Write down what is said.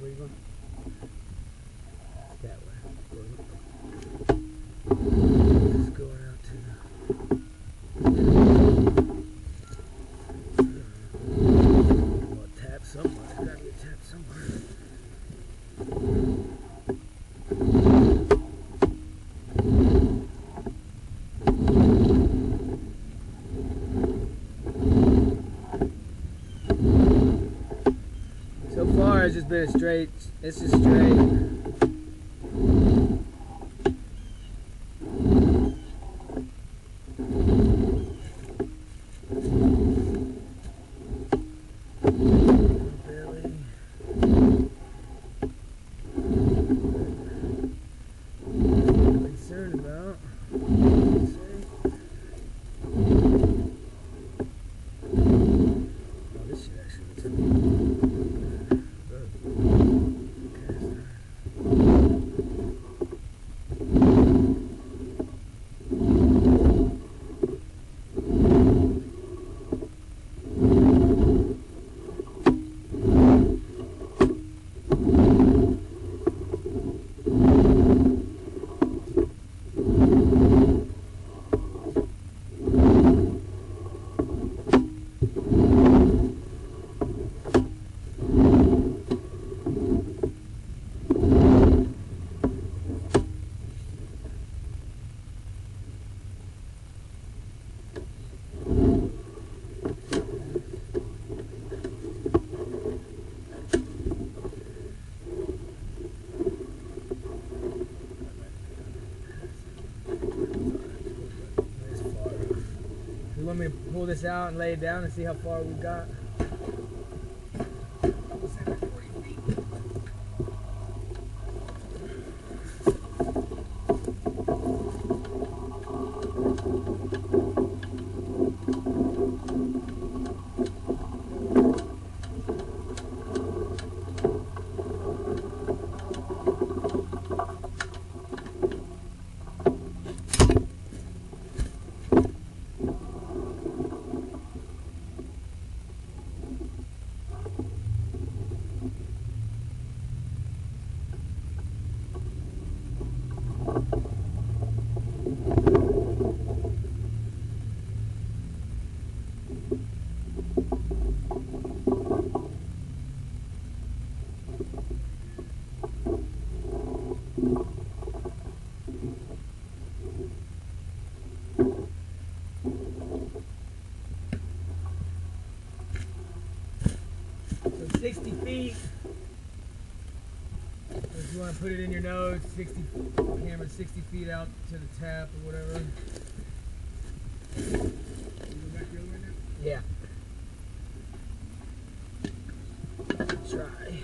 Cleveland. That way. Far, just been straight. It's just straight. Want me pull this out and lay it down and see how far we've got? 60 feet. If you want to put it in your nose, 60 camera 60 feet out to the tap or whatever. Yeah. Try.